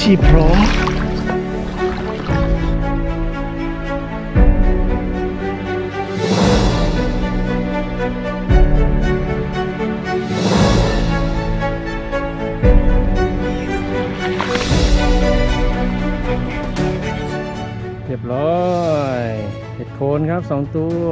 ชีพพร้อมเรียบร้อยเห็ดโคนครับสองตัว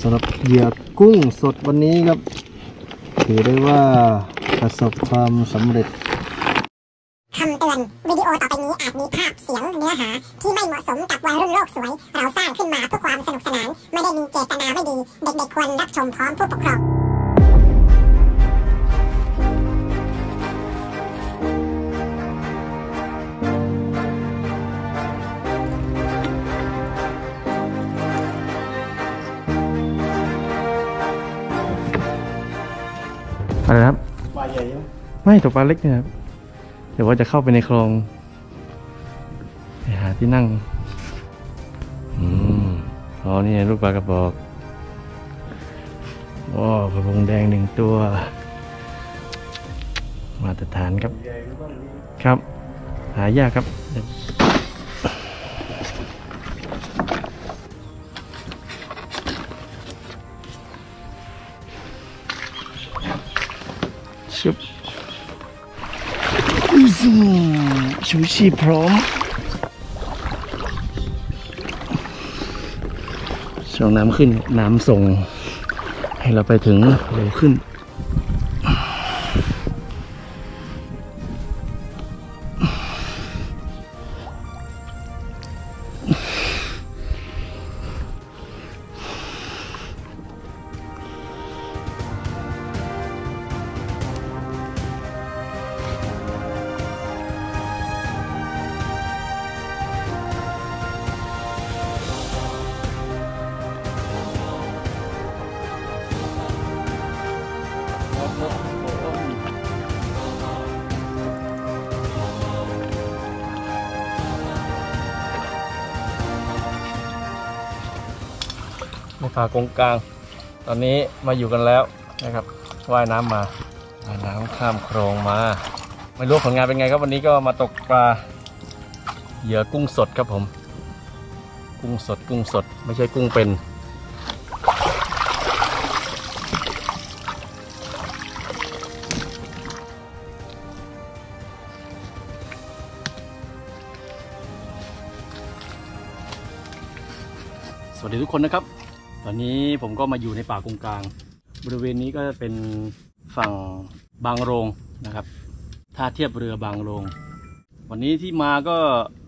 สำหรับเหยื่อกุ้งสดวันนี้ครับ ถือได้ว่าประสบความสำเร็จคำเตือนวิดีโอต่อไปนี้อาจมีภาพเสียงเนื้อหา ที่ไม่เหมาะสมกับวัยรุ่นโลกสวย เราสร้างขึ้นมาเพื่อความสนุกสนาน ไม่ได้มีเจตนาไม่ดี เด็กๆควรรับชมพร้อมผู้ปกครอง ไม่ตัวปลาเล็กเนี่ยครับเดี๋ยวว่าจะเข้าไปในคลองไปหาที่นั่ง อืมอ๋อนี่ไงลูกปลากระบอกโอ้กระพงแดงหนึ่งตัว มาตรฐานครับ ครับ หายากครับชุบ ชูชีพพร้อมช่วงน้ำขึ้นน้ำส่ง ให้เราไปถึงเร็วขึ้น ป่ากงกลาง ตอนนี้มาอยู่กันแล้วนะครับว่ายน้ำมาว่ายน้ำข้ามโครงมา ไม่รู้ผลงานเป็นไงครับวันนี้ก็มาตกปลาเหยื่อกุ้งสดครับผม กุ้งสดกุ้งสด ไม่ใช่กุ้งเป็นสวัสดีทุกคนนะครับ ตอนนี้ผมก็มาอยู่ในป่ากงกลาง บริเวณนี้ก็จะเป็นฝั่งบางโรงนะครับท่าเทียบเรือบางโรง วันนี้ที่มาก็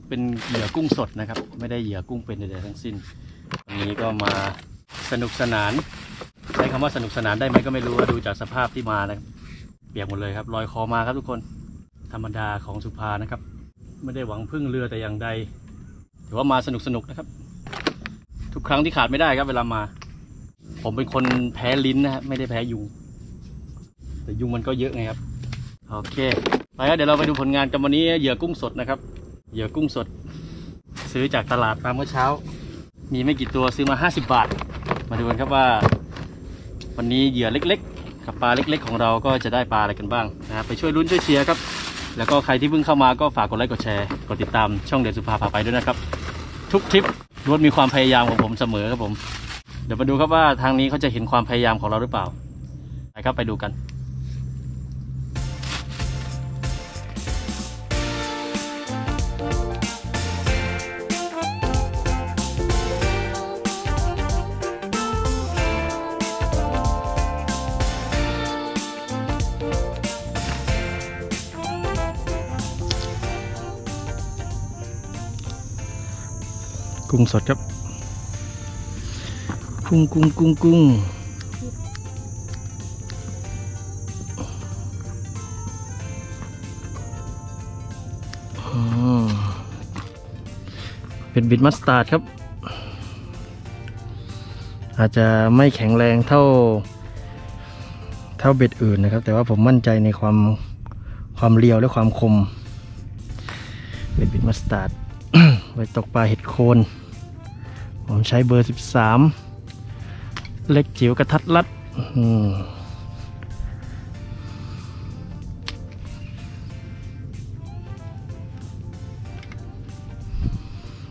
เป็นเหยื่อกุ้งสดนะครับ ไม่ได้เหยื่อกุ้งเป็นใดๆทั้งสิ้น วันนี้ก็มาสนุกสนาน ใช้คำว่าสนุกสนานได้ไหมก็ไม่รู้ว่าดูจากสภาพที่มานะครับเปียกหมดเลยครับลอยคอมาครับทุกคนธรรมดาของสุภานะครับ ไม่ได้หวังพึ่งเรือแต่อย่างใดถือว่ามาสนุกสนุกๆนะครับ ทุกครั้งที่ขาดไม่ได้ครับเวลามา ผมเป็นคนแพ้ลิ้นนะฮะไม่ได้แพ้ยุง แต่ยุงมันก็เยอะไงครับ โอเค ไปครับเดี๋ยวเราไปดูผลงานกันวันนี้เหยื่อกุ้งสดนะครับ เหยื่อกุ้งสด ซื้อจากตลาดมาเมื่อเช้า มีไม่กี่ตัวซื้อมา 50 บาท มาดูกันครับว่า วันนี้เหยื่อเล็ก ๆ กับปลาเล็ก ๆ ของเราก็จะได้ปลาอะไรกันบ้างนะครับไปช่วยลุ้นช่วยเชียร์ครับ แล้วก็ใครที่เพิ่งเข้ามาก็ฝากกดไลค์กดแชร์กดติดตามช่องเด่นสุภาพาไปด้วยนะครับ ทุกทริป ล้วนมีความพยายามของผมเสมอครับผม เดี๋ยวมาดูครับว่าทางนี้เขาจะเห็นความพยายามของเราหรือเปล่าไปครับไปดูกัน กุ้งสดครับ กุ้งกุ้งกุ้งกุ้งเป็นบิดมัสตาร์ดครับ อาจจะไม่แข็งแรงเท่า เท่าเบ็ดอื่นนะครับ แต่ว่าผมมั่นใจในความความเรียวและความคม เป็นบิดมัสตาร์ดไว้ตกปลาเห็ดโคน ผมใช้เบอร์สิบสามเล็กจิ๋วกระทัดรัดอืม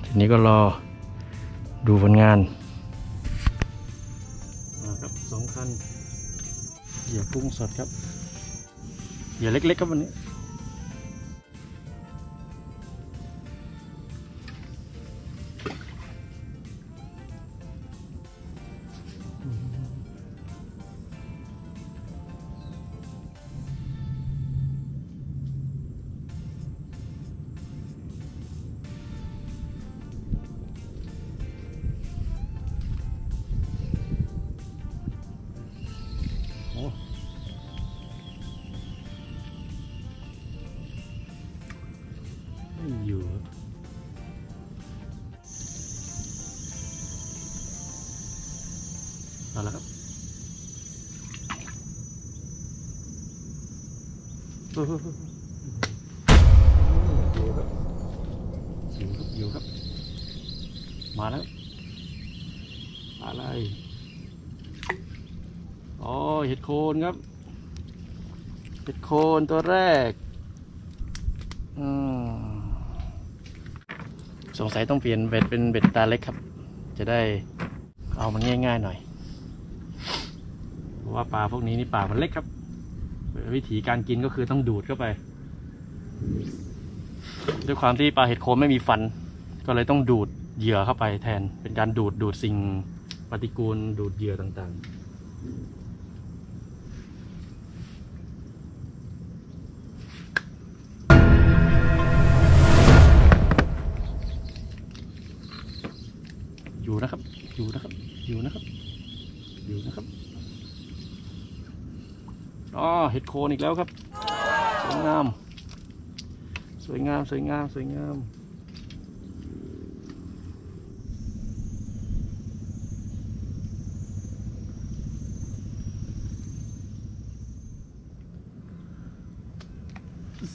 ทีนี้ก็รอดูผลงาน มาครับสองคันเหยื่อกุ้งสดครับเหยื่อเล็กๆครับวันนี้ อาละครับเฮ้ยอยู่ครับอยู่ครับอยู่ครับ มาแล้วอะไรอ๋อเห็ดโคนครับ เห็ดโคนตัวแรกอมสงสัยต้องเปลี่ยนเบ็ดเป็นเบ็ดตาเล็กครับ จะได้เอามันง่ายๆหน่อย ราะว่าปลาพวกนี้นี่ปากมันเล็กครับ วิธีการกินก็คือต้องดูดเข้าไป ด้วยความที่ปลาเห็ดโคนไม่มีฟัน ก็เลยต้องดูดเหยื่อเข้าไปแทน เป็นการดูดดูดสิ่งปฏิกูลดูดเหยื่อต่างๆ เห็ดโคนอีกแล้วครับ สวยงาม สวยงาม สวยงาม สวยงาม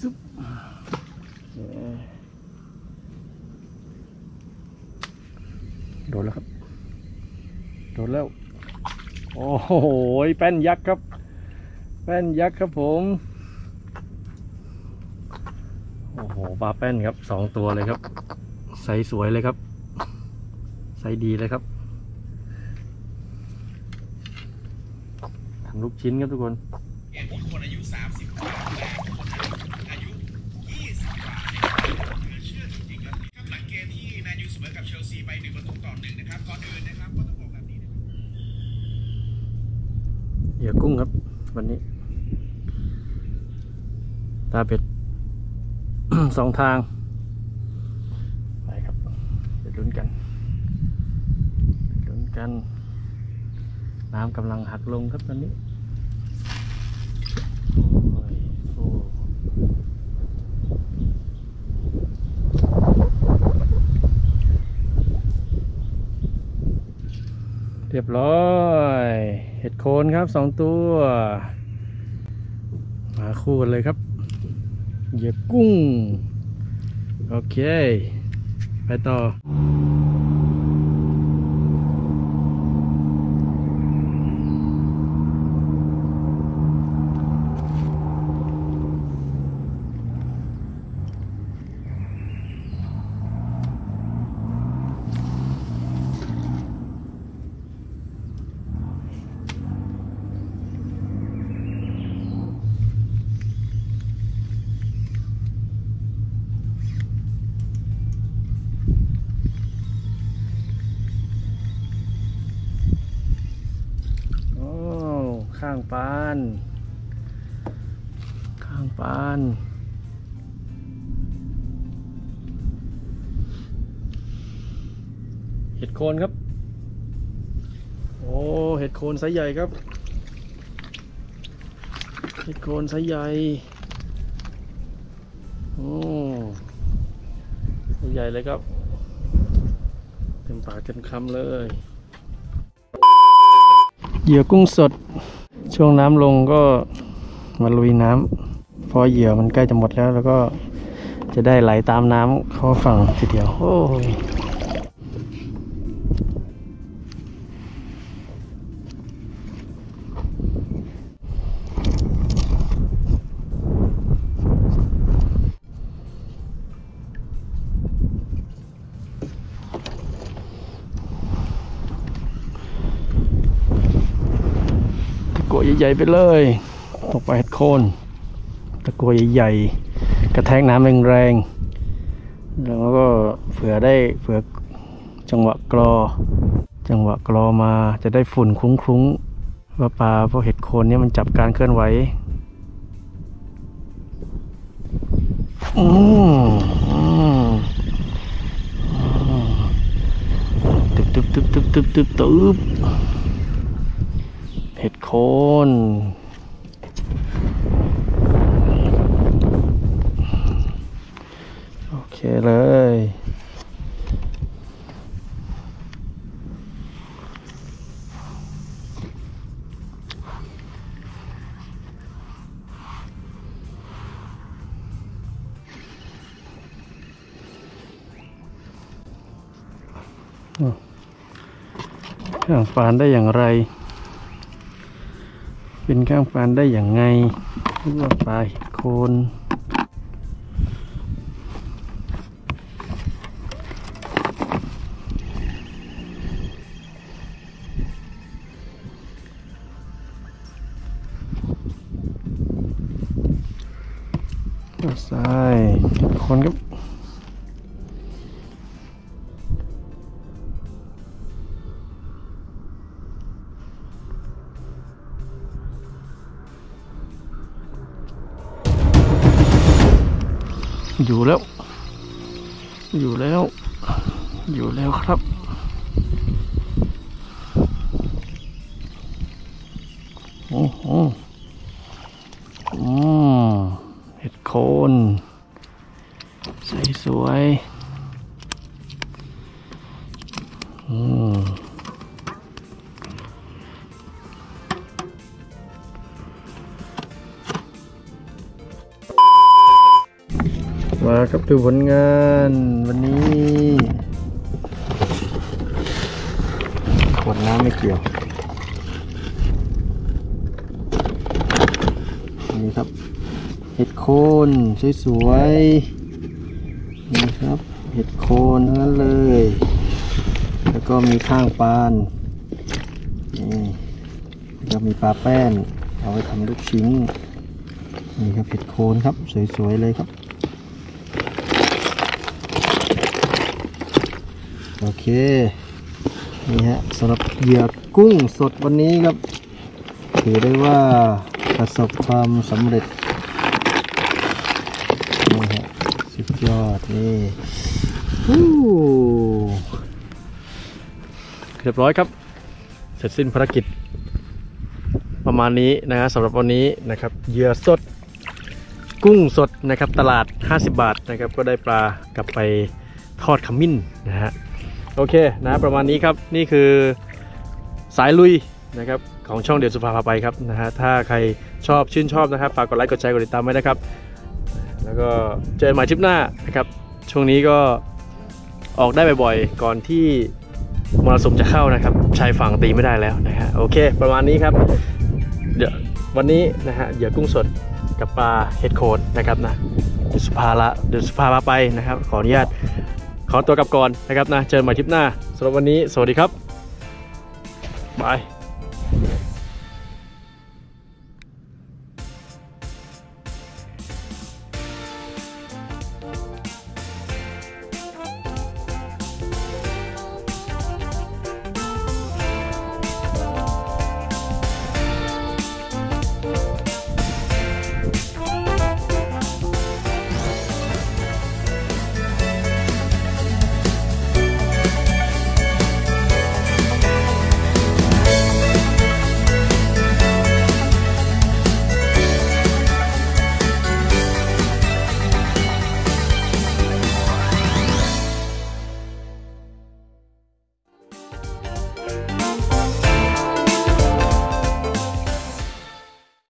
ซุปเอ่อโดนแล้วครับ โดนแล้ว โอ้โห แป้นยักษ์ครับ แป้นยักษ์ครับผม โอ้โหปลาแป้นครับสองตัวเลยครับไซส์สวยเลยครับไซส์ดีเลยครับทำลูกชิ้นครับทุกคนเห็นคนอายุ30กว่าแต่คนอายุ20กว่าเนี่ยเหลือเชื่อจริงๆครับครับหลังเกมที่แมนยูเสมอกับเชลซีไปหนึ่งประตูต่อหนึ่งนะครับก่อนอื่นนะครับก็ต้องบอกแบบนี้นะครับเหยื่อกุ้งครับวันนี้ ตาเป็ด สองทาง ไปครับไปลุ้นกันลุ้นกัน น้ำกำลังหักลงครับตอนนี้เรียบร้อยเห็ดโคนครับสองตัว มาคู่กันเลยครับ เหยียบางปาน ข้างปานเห็ดโคนครับ โอ้ เห็ดโคนไซส์ใหญ่ครับ เห็ดโคนไซส์ใหญ่ โอ้ไซส์ใหญ่เลยครับ เต็มปากเต็มคำเลย เหยื่อกุ้งสด ช่วงน้ำลงก็มาลุยน้ำพอเหยื่อมันใกล้จะหมดแล้วแล้วก็จะได้ไหลตามน้ำเข้าฝั่งทีเดียว โอ้ย ใหญ่ๆไปเลยตกปลาเห็ดโคนตะกัวใหญ่ๆกระแทกน้ำแรงๆแล้วก็เผื่อได้เผื่อจังหวะกรอ จังหวะกรอมาจะได้ฝุ่นคลุ้งๆว่าปลาพวกเห็ดโคนนี่มันจับการเคลื่อนไหวอืมตึบตึบตึบตึบตึบตึบตึบ ห็ดโคนโอเคเลยข้างฟานได้อย่างไร ข้างฟานได้อย่างไงหรือว่าปลาเห็ดโคนซ้ายคนครับ อยู่แล้ว อยู่แล้ว อยู่แล้วครับ โอ้โหอ๋อเห็ดโคน ดูผลงานวันนี้ขวดน้ำไม่เกี่ยวนี่ครับเห็ดโคนสวยๆนี่ครับเห็ดโคนทั้งนั้นเลย แล้วก็มีข้างปานนี่แล้วมีปลาแป้น เอาไว้ทำลูกชิ้นนี่ครับเห็ดโคนครับสวยๆเลยครับ โอเค นี่ฮะสำหรับเหยื่อกุ้งสดวันนี้ครับ ถือได้ว่าประสบความสำเร็จ นี่ฮะ สุดยอด นี่ฮู้เรียบร้อยครับ เสร็จสิ้นภารกิจ ประมาณนี้นะฮะสำหรับวันนี้นะครับเหยื่อสดกุ้งสดนะครับตลาด 50 บาทนะครับก็ได้ปลากลับไปทอดขมิ้นนะฮะ โอเคนะประมาณนี้ครับนี่คือสายลุยนะครับของช่องเดียวสุภาพาไปครับนะฮะถ้าใครชอบชื่นชอบนะครับฝากกดไลค์กดแชร์กดติดตามไว้นะครับ แล้วก็เจอกันใหม่ทริปหน้านะครับช่วงนี้ก็ออกได้บ่อยๆก่อนที่มรสุมจะเข้านะครับชายฝั่งตีไม่ได้แล้วนะฮะโอเค ประมาณนี้ครับเดี๋ยววันนี้นะฮะเหยื่อกุ้งสดกับปลาเห็ดโคนนะครับนะเดี๋ยวสุภาละเดี๋ยวสุภาพาไปนะครับขออนุญาต ขอตัวกลับก่อนนะครับนะเจอกันใหม่ทริปหน้าสำหรับวันนี้สวัสดีครับบาย